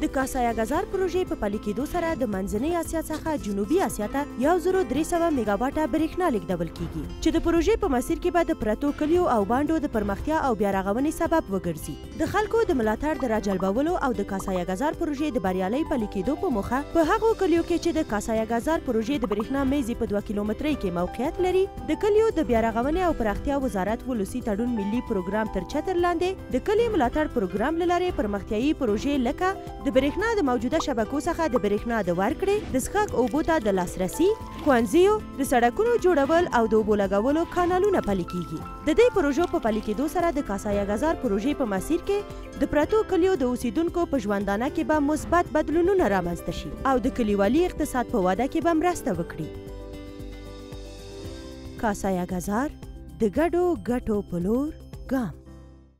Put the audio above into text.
د کاسایا غزار پروژې په پلي کېدو سره د منځنۍ اسیا څخه جنوبي اسیا ته یو زرو درې سوه میګاواټه برېښنا لېږدول کېږي چې د پروژې په مسیر کې به د پرتو کلیو او بانډو د پرمختیا او بیارغونې سبب وګرځي د خلکو د ملاتړ د راجلبولو او د کاسایا غزار پروژې د بریالۍ پلي کېدو په موخه په هغو کلیو کې چې د کاسایا غزار پروژې د برېښنا میزې په دوه کیلومترۍ کې موقعیت لري د کلیو د بیارغونې او پراختیا وزارت ولسي تړون ملي پروګرام تر چتر لاندې د کلي ملاتړ پروګرام له لارې پرمختیايي پروژې لکه د برېښنا د موجوده شبکو څخه د برېښنا د ورکړې، د څښاک اوبو ته د لاسرسي، ښوونځيو، د سړکونو جوړول او د اوبو لګولو کانالونه پلي کېږي. د دې پروژو په پلي کېدو سره د کاسايګزار پروژې په مسیر کې د پرتو کلیو د اوسېدونکو په ژوندانه کې به مثبت بدلونونه رامنځته شي او د کلیوالي اقتصاد په وده کې به مرسته وکړي. کاسايګزار، د ګډو ګټو په لور ګام!